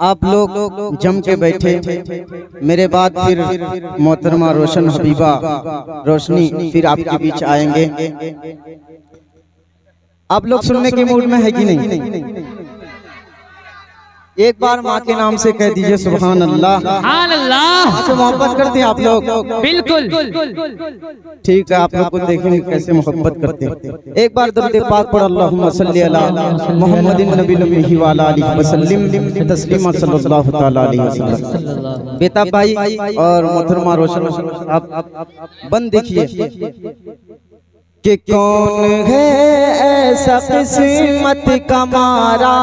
आप लोग जम के बैठे। मेरे बाद फिर मोहतरमा रोशन हबीबा, रोशनी फिर आपके बीच आएँगे। आप लोग सुनने के मूड में है कि नहीं? एक बार माँ के नाम से कह दीजिए सुबहान अल्लाह अल्लाह से मोहब्बत करते हैं आप लोग। बिल्कुल। ठीक है आप लोग को देखेंगे कैसे मोहब्बत करते हैं। एक बार दर्द पाक अलैहि वसल्लम बेताब भाई और मोहतरमा रोशन आप बंद देखिए कि कौन है ऐसा किस्मत का मारा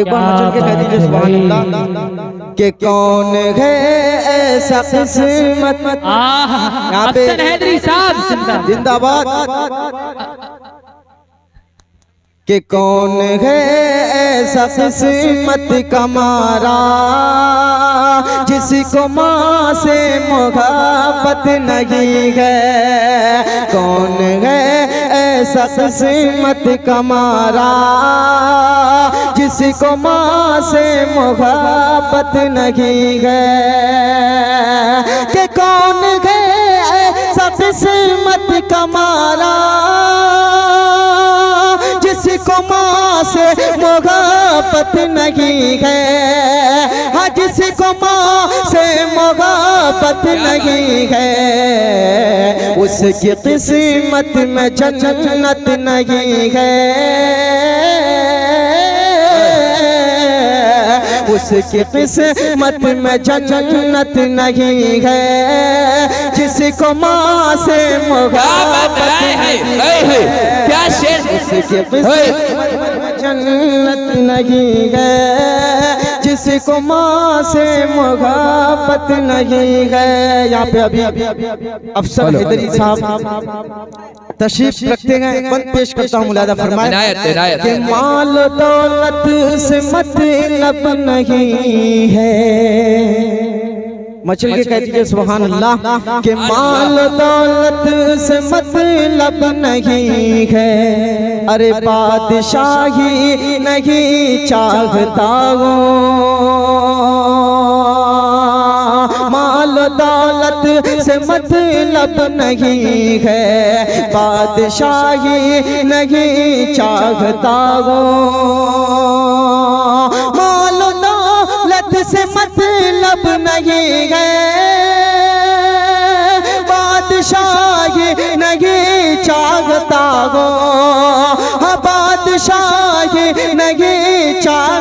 एक बार मचल के कह दीजिए अल्लाह कि कौन है ऐसा किस्मत यहाँ पे- जिंदाबाद। कि कौन है ऐसा किस्मत का मारा जिसको माँ से मोहब्बत नहीं है। ऐसा से मत कमारा। जिसको माँ से मोहब्बत नहीं है, कि कौन है ऐसा से मत मारा जिसको माँ से मोहब्बत नहीं है। हाँ जिसको माँ से मोहब्बत नहीं है। उसकी किस्मत में जन्नत नहीं है। उसकी मत में जन्नत नहीं है। जिसको माँ से मोहब्बत है? क्या शेर? उसके किस्मत में जन्नत नहीं है। जिसको माँ से मोहब्बत नहीं है। यहाँ पे अभी अफसर हैदरी साहब तशरीफ़ रखते हैं बंद पेश करता हूँ मुलादा इनायत। कि माल दौलत से मतलब नहीं है। मचल के कह दीजिए सुबहान अल्लाह कि माल दौलत से मतलब नहीं है। अरे बादशाही नहीं चाहता माल दौलत से मतलब नहीं है। बादशाही नहीं चाहता हूँ माल दौलत से मतलब नहीं है।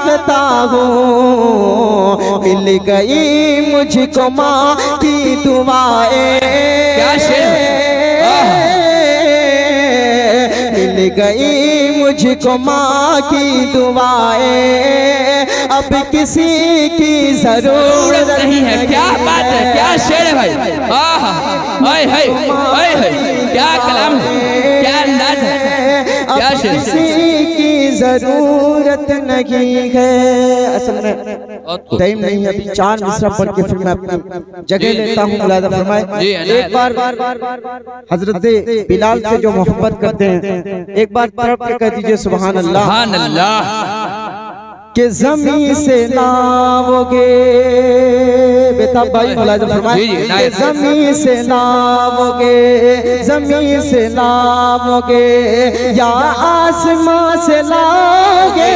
चाहता हो। मिल गई मुझको माँ की दुआएँ। मिल गई मुझको माँ की दुआएँ। अब किसी की ज़रूरत नहीं है। क्या बात है? क्या शेर है भाई? हाय हाय हाय क्या कलाम है? क्या अंदाज है? क्या शेर ज़रूरत नहीं है। असल में टाइम नहीं है अभी चार मिसरा पढ़ के फिर मैं अपनी जगह लेता हूँ मुलादा फरमाए। एक बार हज़रत बिलाल से जो मोहब्बत करते हैं एक बार तरफ़ के कह दीजिए सुबह अल्लाह। कि जमी से लाओगे बेटा भाई मुलाजा फरमाए जमी से लाओगे जमी से लाओगे या आसमां से लाओगे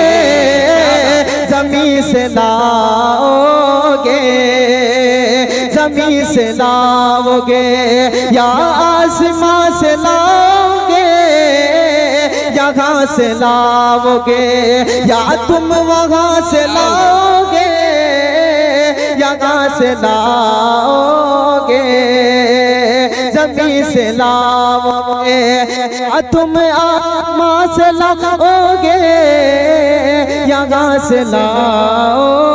जमी से लाओगे जमी से लाओगे या आसमां से लाओगे। यहाँ से लाओगे? या तुम वहाँ से लाओगे? यहाँ से लाओगे? जमी से लाओगे? या तुम आत्मा से लाओगे? यहाँ से लाओगे?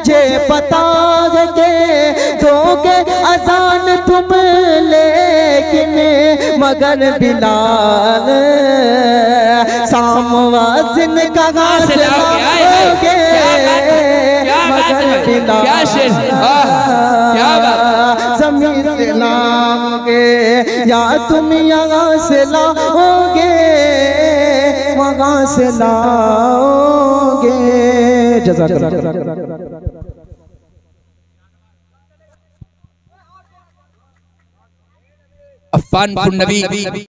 मुझे पता है कि दोगे अजान तुम लेकिन मगर बिलाल। सामवाजिन कहाँ से लाओगे? आए, आए। लाओगे क्या बात? क्या बात बात भाई दिला क्या शेर? आह क्या बात ज़मीन लाओगे या तुम यहाँ से लाओगे? वहाँ से लाओगे। जजाक अफान नबी।